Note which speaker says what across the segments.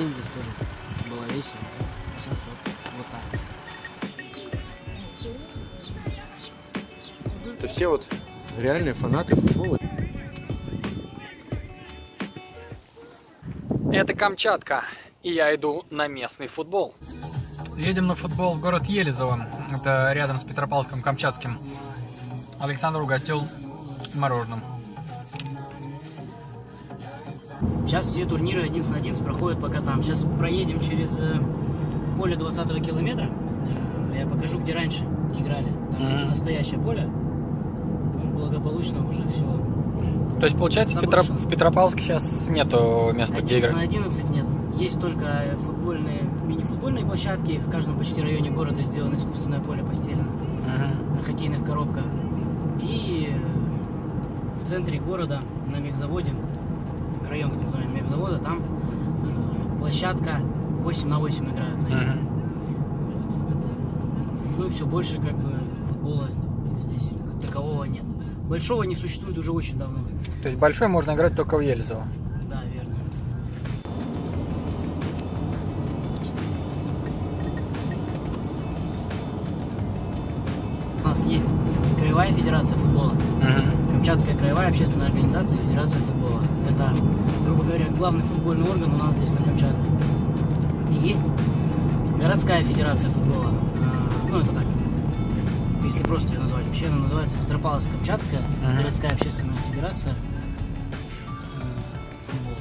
Speaker 1: день здесь тоже было весело. Сейчас вот, вот так.
Speaker 2: Это все вот реальные фанаты футбола.
Speaker 3: Это Камчатка, и я иду на местный футбол. Едем на футбол в город Елизово. Это рядом с Петропавловском-Камчатским. Александр угостил мороженым.
Speaker 1: Сейчас все турниры 11 на 11 проходят пока там. Сейчас проедем через э, поле 20 километра. Э, Я покажу, где раньше играли. Там
Speaker 3: Мгм.
Speaker 1: настоящее поле. Благополучно уже все.
Speaker 3: То есть, получается, в,
Speaker 1: Заброшено.
Speaker 3: в Петропавловске сейчас нету места, где
Speaker 1: 11 на
Speaker 3: играть?
Speaker 1: 11 нет. Есть только футбольные, мини-футбольные площадки. В каждом почти районе города сделано искусственное поле постельное
Speaker 3: Мгм.
Speaker 1: на хоккейных коробках. И э, в центре города, на мехзаводе, район так называемый мехзавода, там э, площадка 8 на 8 играют.
Speaker 3: Мгм.
Speaker 1: Ну и все больше как бы футбола здесь как такового нет. Большого не существует уже очень давно.
Speaker 3: То есть, большой можно играть только в Елизово.
Speaker 1: Да, верно. У нас есть Краевая Федерация футбола,
Speaker 3: Мгм.
Speaker 1: Камчатская краевая общественная организация Федерация футбола. Это, грубо говоря, главный футбольный орган у нас здесь на Камчатке. И есть городская федерация футбола. А, Ну, это так, если просто ее назвать. Вообще она называется Петропавловск-Камчатская
Speaker 3: Мгм.
Speaker 1: городская общественная федерация э, футбола.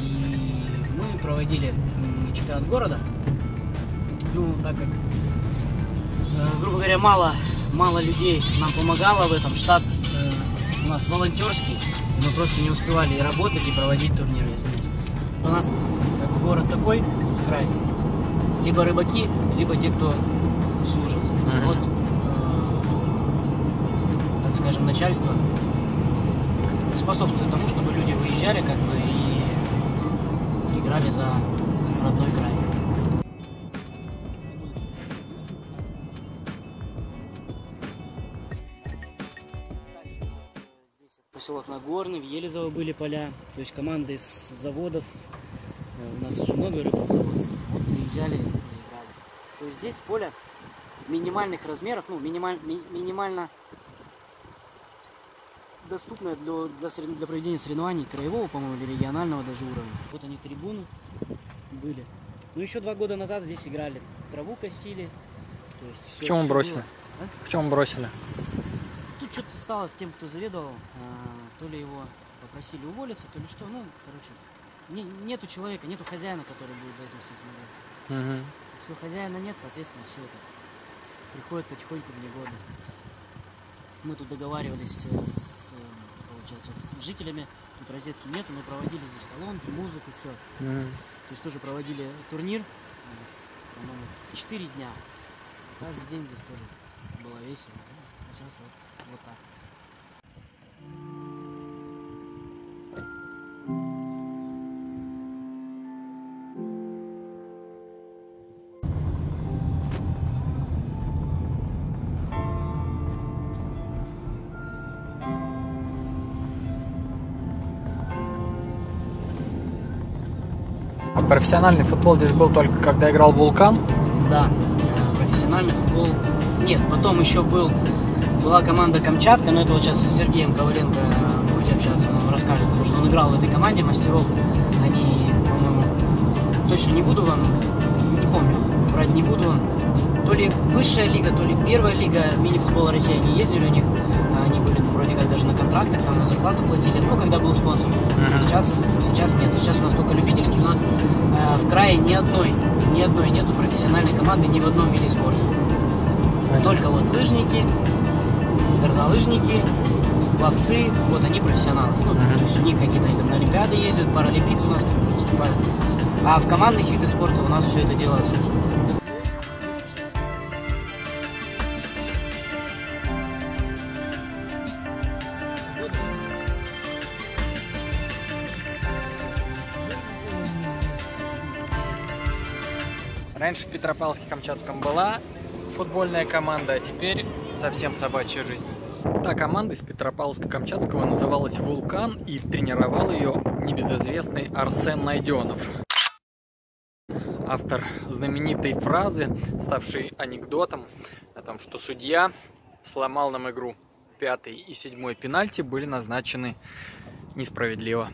Speaker 1: И мы проводили чемпионат города. Ну, так как, э, грубо говоря, мало, мало людей нам помогало в этом. Штат э, у нас волонтерский. Мы просто не успевали и работать, и проводить турниры. У нас как бы, город такой, край. Либо рыбаки, либо те, кто служит.
Speaker 3: Мгм.
Speaker 1: Вот, э, так скажем, начальство способствует тому, чтобы люди выезжали как бы и играли за родной край. Поселок Нагорный, в Елизово были поля, то есть команды из заводов, э, у нас же много рыбных заводов, вот приезжали и играли. То есть здесь поле минимальных размеров, ну, минималь- ми- минимально доступное для, для, для проведения соревнований краевого, по-моему, или регионального даже уровня. Вот они трибуны были. Ну, еще два года назад здесь играли, траву косили. То есть
Speaker 3: В
Speaker 1: всё-
Speaker 3: чем бросили?
Speaker 1: было.
Speaker 3: В чем бросили?
Speaker 1: Тут что-то стало с тем, кто заведовал. То ли его попросили уволиться, то ли что. Ну, короче, не- нету человека, нету хозяина, который будет за этим всем смотреть.
Speaker 3: Мгм.
Speaker 1: Все, хозяина нет, соответственно, все это приходит потихоньку в негодность. Мы тут договаривались э, с, э, получается, вот, жителями, тут розетки нету, мы проводили здесь колонки, музыку, все.
Speaker 3: Мгм.
Speaker 1: То есть тоже проводили турнир, по-моему, в 4 дня. Каждый день здесь тоже было весело. А сейчас вот, вот так.
Speaker 3: Профессиональный футбол здесь был только когда играл Вулкан.
Speaker 1: Да, профессиональный футбол. Нет, потом еще был, была команда Камчатка, но это вот сейчас с Сергеем Коваленко э, будете общаться, он расскажет, потому что он играл в этой команде мастеров. Они, по-моему, точно не буду вам, не помню, брать не буду. То ли высшая лига, то ли первая лига мини-футбола России, они ездили у них, а они были ну, вроде как даже контрактах, там на зарплату платили, ну, когда был спонсор.
Speaker 3: Мгм.
Speaker 1: Сейчас, сейчас нет, сейчас у нас только любительский, у нас э, в крае ни одной, ни одной нету профессиональной команды ни в одном виде спорта. Только вот лыжники, горнолыжники, пловцы, вот они профессионалы. Ну,
Speaker 3: Мгм.
Speaker 1: то есть у них какие-то там на Олимпиады ездят, паралимпийцы у нас выступают. А в командных видах спорта у нас все это дело
Speaker 3: Раньше в Петропавловске-Камчатском была футбольная команда, а теперь совсем собачья жизнь. Та команда из Петропавловска-Камчатского называлась «Вулкан» и тренировал ее небезызвестный Арсен Найденов. автор знаменитой фразы, ставшей анекдотом, о том, что судья сломал нам игру. Пятый и седьмой пенальти были назначены несправедливо.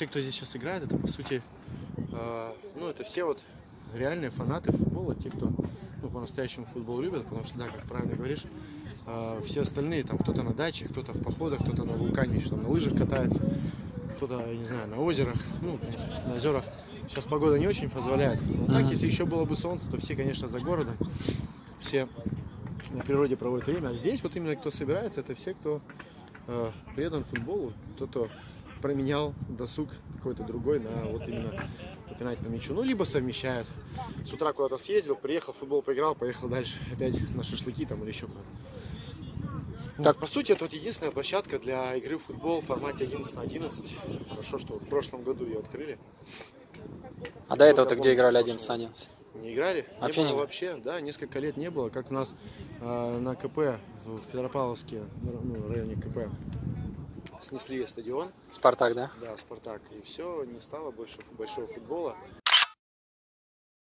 Speaker 2: Все, кто здесь сейчас играет, это по сути, э, ну это все вот реальные фанаты футбола, те, кто ну, по-настоящему футбол любят, потому что, да, как правильно говоришь, э, все остальные, там кто-то на даче, кто-то в походах, кто-то на вулкане, еще там на лыжах катается, кто-то, я не знаю, на озерах, ну, на озерах. Сейчас погода не очень позволяет. Но так, если еще было бы солнце, то все, конечно, за городом, все на природе проводят время. А здесь вот именно кто собирается, это все, кто э, предан футболу, кто-то променял досуг какой-то другой на вот именно попинать по мячу. Ну, либо совмещают. С утра куда-то съездил, приехал, футбол поиграл, поехал дальше опять на шашлыки там или еще куда-то. Так, по сути, это вот единственная площадка для игры в футбол в формате 11 на 11. Хорошо, что в прошлом году ее открыли.
Speaker 3: А до этого-то где играли 11 на 11?
Speaker 2: Не играли?
Speaker 3: Вообще
Speaker 2: не
Speaker 3: не
Speaker 2: было
Speaker 3: было?
Speaker 2: вообще, да, несколько лет не было. Как у нас э, на КП в, в Петропавловске, ну, районе КП, снесли стадион,
Speaker 3: Спартак, да?
Speaker 2: да, Спартак, и все, не стало больше большого футбола.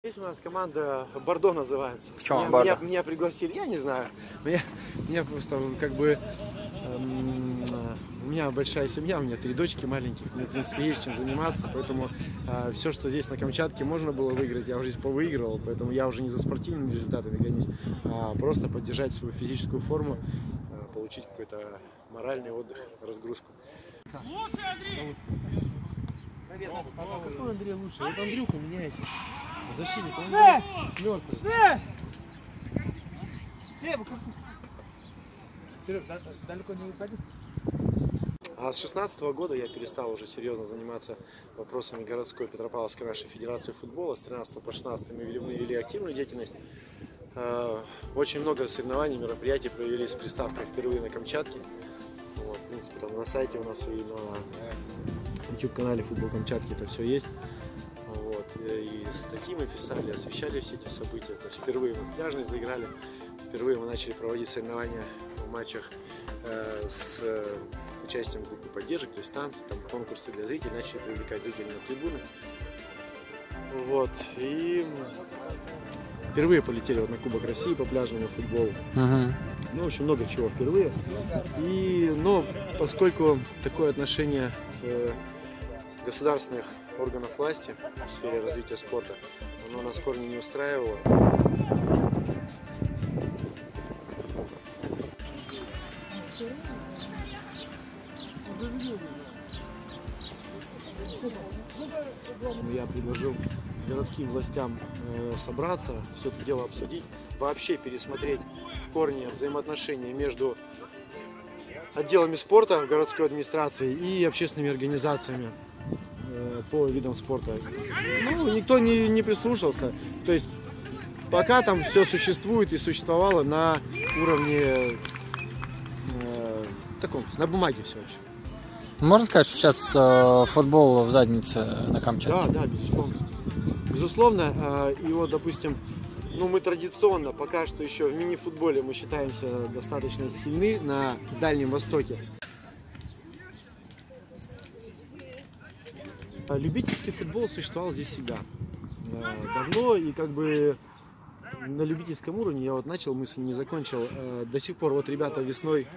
Speaker 2: Здесь у нас команда Бордо называется.
Speaker 3: Почему
Speaker 2: меня,
Speaker 3: Бордо?
Speaker 2: Меня, меня пригласили, я не знаю. Меня, меня просто как бы эм, э, у меня большая семья, у меня три дочки маленьких, мне, в принципе, есть чем заниматься, поэтому все, что здесь на Камчатке можно было выиграть, я уже здесь повыигрывал, поэтому я уже не за спортивными результатами гонюсь, а просто поддержать свою физическую форму, э, получить какой-то моральный отдых, разгрузку. А какой Андрей лучше? Вот Андрюха меняете. Защитник, он мертвый.
Speaker 4: Серег, да- далеко не уходи.
Speaker 2: А с 16 года я перестал уже серьезно заниматься вопросами городской Петропавловской нашей Федерации футбола. С 13 по 16 мы вели, мы вели активную деятельность. Э, Очень много соревнований, мероприятий провели с приставкой впервые на Камчатке. Вот, в принципе, там на сайте у нас и на YouTube-канале Футбол Камчатки это все есть. Вот. И статьи мы писали, освещали все эти события. То есть впервые мы в пляжной заиграли, впервые мы начали проводить соревнования в матчах э, с э, участием группы поддержек, то есть танцы, там, конкурсы для зрителей, начали привлекать зрителей на трибуны. Вот. И впервые полетели вот на Кубок России по пляжному футболу. Ну, в общем, много чего впервые. И, но поскольку такое отношение э, государственных органов власти в сфере развития спорта, оно нас в корне не устраивало. Ну, Я предложил городским властям э, собраться, все это дело обсудить, вообще пересмотреть в корне взаимоотношения между отделами спорта городской администрации и общественными организациями э, по видам спорта. Ну, никто не, не прислушался. То есть пока там все существует и существовало на уровне э, таком, на бумаге все вообще.
Speaker 3: Можно сказать, что сейчас э, футбол в заднице на Камчатке?
Speaker 2: Да, да, безусловно. Безусловно, и вот, допустим, ну, мы традиционно, пока что еще в мини-футболе мы считаемся достаточно сильны на Дальнем Востоке. А Любительский футбол существовал здесь всегда. Э, Давно и как бы на любительском уровне я вот начал мысль, не закончил. До сих пор вот ребята весной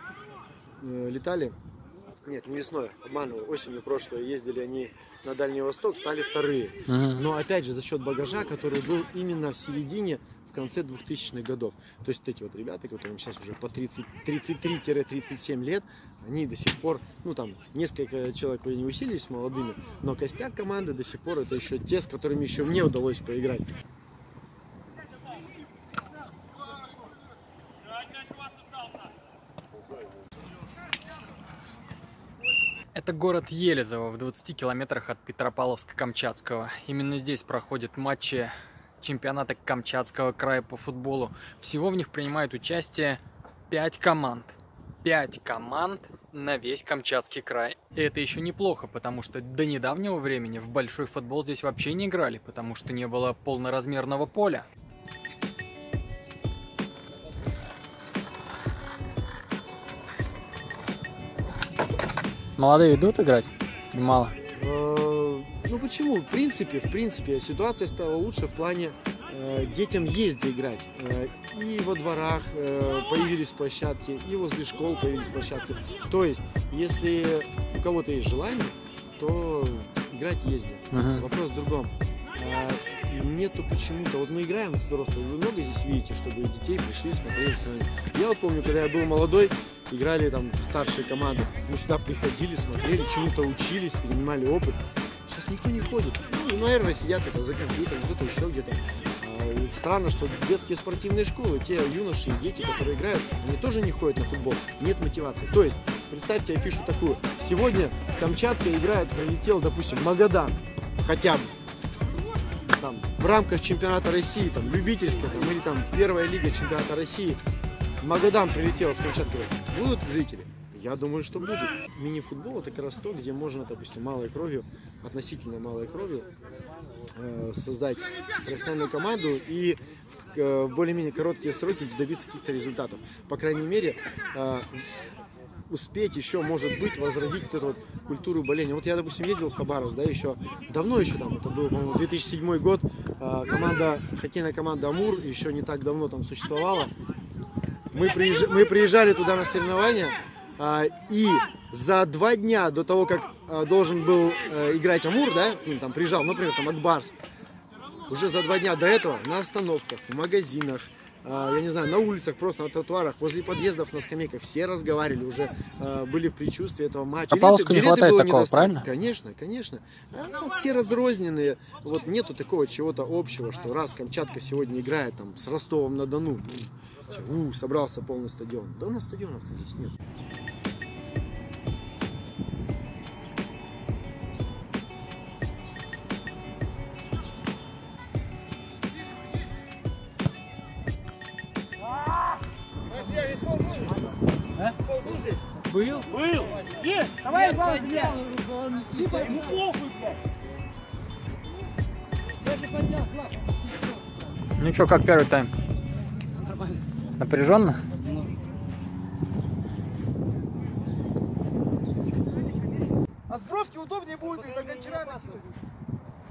Speaker 2: э, летали, нет, не весной, обманываю, осенью прошлой ездили они на Дальний Восток, стали вторые.
Speaker 3: Мгм.
Speaker 2: Но опять же за счет багажа, который был именно в середине, в конце 2000-х годов. То есть вот эти вот ребята, которым сейчас уже по 30 33-37 лет, они до сих пор, ну там несколько человек не усилились молодыми, но костяк команды до сих пор это еще те, с которыми еще мне удалось поиграть.
Speaker 3: Это город Елизово в 20 километрах от Петропавловска-Камчатского. Именно здесь проходят матчи чемпионата Камчатского края по футболу. Всего в них принимают участие 5 команд. 5 команд на весь Камчатский край. И это еще неплохо, потому что до недавнего времени в большой футбол здесь вообще не играли, потому что не было полноразмерного поля. Молодые идут играть? Или мало?
Speaker 2: Э, Ну почему? В принципе, в принципе, ситуация стала лучше в плане э, детям есть где играть. Э, и во дворах э, появились площадки, и возле школ появились площадки. То есть, если у кого-то есть желание, то играть есть где.
Speaker 3: Мгм.
Speaker 2: Вопрос в другом. А, Нету почему-то. Вот мы играем с взрослыми. Вы много здесь видите, чтобы детей пришли, смотрели с вами. Я вот помню, когда я был молодой, играли там старшие команды. Мы всегда приходили, смотрели, чему-то учились, перенимали опыт. Сейчас никто не ходит. Ну, наверное, сидят это за компьютером, кто-то еще где-то. А, Странно, что детские спортивные школы, те юноши и дети, которые играют, они тоже не ходят на футбол. Нет мотивации. То есть, представьте афишу такую. Сегодня Камчатка играет, прилетел, допустим, Магадан. Хотя бы там, в рамках чемпионата России, там, любительской, там, или там первая лига чемпионата России, Магадан прилетел с Камчатки, будут зрители? Я думаю, что будут. Мини-футбол это как раз то, где можно, допустим, малой кровью, относительно малой кровью, э, создать профессиональную команду и в, э, в более-менее короткие сроки добиться каких-то результатов. По крайней мере, э, успеть еще, может быть, возродить вот эту вот культуру боления. Вот я, допустим, ездил в Хабаровск, да, еще давно еще там, это был, по-моему, 2007 год, а, команда, хоккейная команда Амур еще не так давно там существовала. Мы, приезж- мы приезжали туда на соревнования, а, и за два дня до того, как а, должен был э, играть Амур, да, к ним там приезжал, например, там Акбарс, уже за два дня до этого на остановках, в магазинах, а, я не знаю, на улицах, просто на тротуарах, возле подъездов, на скамейках, все разговаривали, уже а, были в предчувствии этого матча.
Speaker 3: Петропавловску не
Speaker 2: Билеты- билеты
Speaker 3: хватает такого, правильно?
Speaker 2: Конечно, конечно. А, все разрозненные, вот нету такого чего-то общего, что раз Камчатка сегодня играет там с Ростовом на Дону, ну, у, собрался полный стадион. Да у нас стадионов здесь нет.
Speaker 1: Был? Был! Есть! Давай, давай, блядь! Ну похуй, блядь!
Speaker 3: Ну что, как первый тайм? Напряженно?
Speaker 4: А с бровки удобнее будет, как вчера.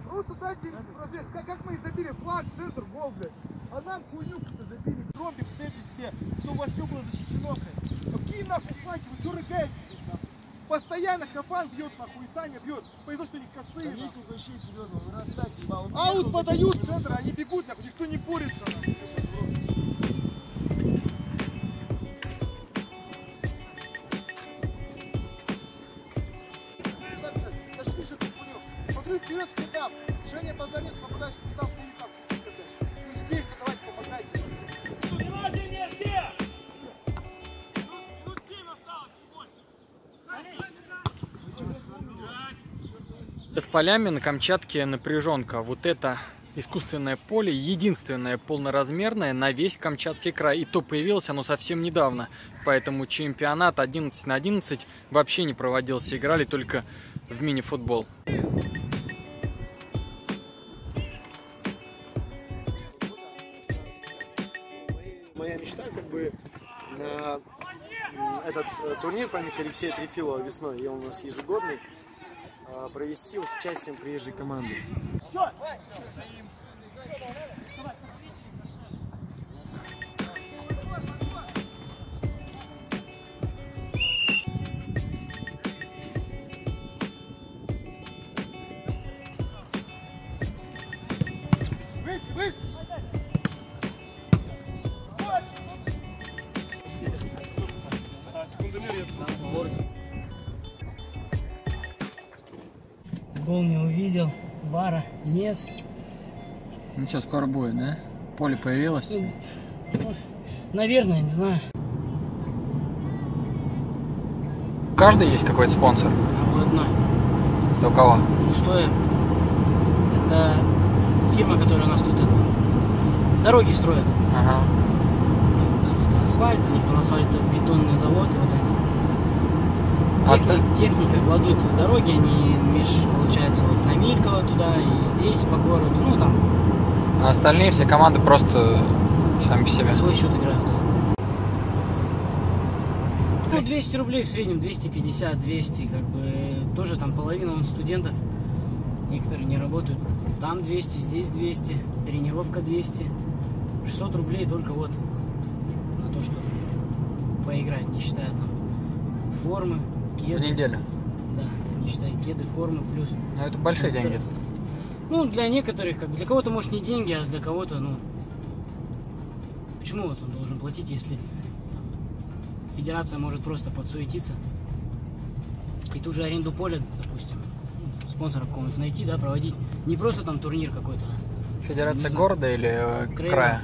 Speaker 4: Просто дайте разрез. Как, как мы забили флаг, центр, гол, блядь. А нам хуйню какую-то забили. Ромбик в центре себе, что у вас все было защищено, блядь. Какие нахуй флаги, вы что рыгаете здесь, нахуй? Постоянно Хафан бьет, нахуй, и Саня бьет. Повезло, что они косые, нахуй.
Speaker 5: вообще серьезно, вы раз так ебал.
Speaker 4: Аут подают центр, они бегут, нахуй, никто не борется, нахуй. Женя позади, попадаешь в кустав, стоит там. Ну здесь, ну давайте помогайте.
Speaker 3: С полями на Камчатке напряженка. Вот это искусственное поле, единственное полноразмерное на весь Камчатский край. И то появилось оно совсем недавно. Поэтому чемпионат 11 на 11 вообще не проводился. Играли только в мини-футбол.
Speaker 2: Бы на этот э, турнир памяти Алексея Трефилова весной, и он у нас ежегодный, а, провести с участием приезжей команды.
Speaker 1: Гол не увидел, вара нет.
Speaker 3: Ну что, скоро будет, да? Поле появилось.
Speaker 1: Наверное, не знаю.
Speaker 3: У каждой есть какой-то спонсор?
Speaker 1: У одной.
Speaker 3: У кого?
Speaker 1: Пустое. Это фирма, которая у нас тут это, дороги строит.
Speaker 3: Ага.
Speaker 1: Ас- Асфальт, у них там асфальт бетонный завод, вот они. Техни- техника кладут дороги, они меж, получается, вот на Мильково туда и здесь по городу. Ну там
Speaker 3: А остальные все команды просто сами по себе.
Speaker 1: за свой счет играют, да. Ну, 200 рублей в среднем, 250, 200, как бы, тоже там половина он студентов, некоторые не работают. Там 200, здесь 200, тренировка 200, 600 рублей только вот на то, чтобы поиграть, не считая там формы,
Speaker 3: В
Speaker 1: кеды.
Speaker 3: неделю.
Speaker 1: Да, не считая кеды, формы, плюс
Speaker 3: Ну, это большие
Speaker 1: Некоторые-
Speaker 3: деньги.
Speaker 1: Ну, для некоторых, как бы, для кого-то, может, не деньги, а для кого-то, ну, почему вот он должен платить, если федерация может просто подсуетиться и ту же аренду поля, допустим, спонсора какого-нибудь найти, да, проводить, не просто там турнир какой-то,
Speaker 3: Федерация города или э,
Speaker 1: Краева.
Speaker 3: края?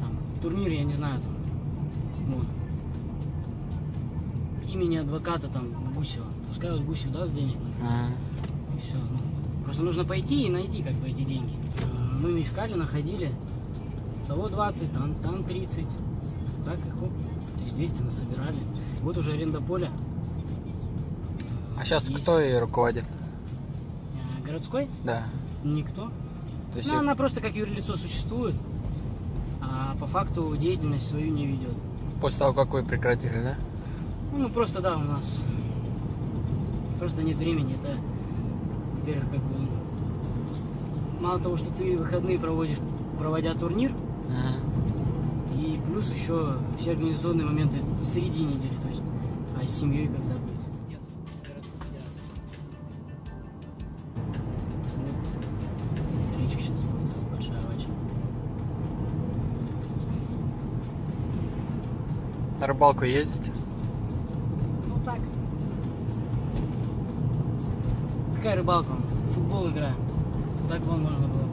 Speaker 1: там, турнир, я не знаю, там, имени адвоката там Гусева, пускай вот Гусев даст денег,
Speaker 3: Мгм.
Speaker 1: И все. Ну, просто нужно пойти и найти как бы эти деньги. Э, Мы искали, находили. Того 20, там, там 30. Так и хоп. То есть 200 насобирали. Вот уже аренда поля.
Speaker 3: А сейчас
Speaker 1: Есть.
Speaker 3: кто и руководит?
Speaker 1: Э, Городской?
Speaker 3: Да.
Speaker 1: Никто.
Speaker 3: То есть
Speaker 1: Ну, она просто как юрлицо существует, а по факту деятельность свою не ведет.
Speaker 3: после того, как вы прекратили, да?
Speaker 1: Ну, просто да, у нас просто нет времени. Это, во-первых, как бы мало того, что ты выходные проводишь, проводя турнир,
Speaker 3: Мгм.
Speaker 1: и плюс еще все организационные моменты в середине недели, то есть, а с семьей когда быть?
Speaker 3: На рыбалку ездите?
Speaker 1: Какая рыбалка? Футбол играем. Так вон можно было.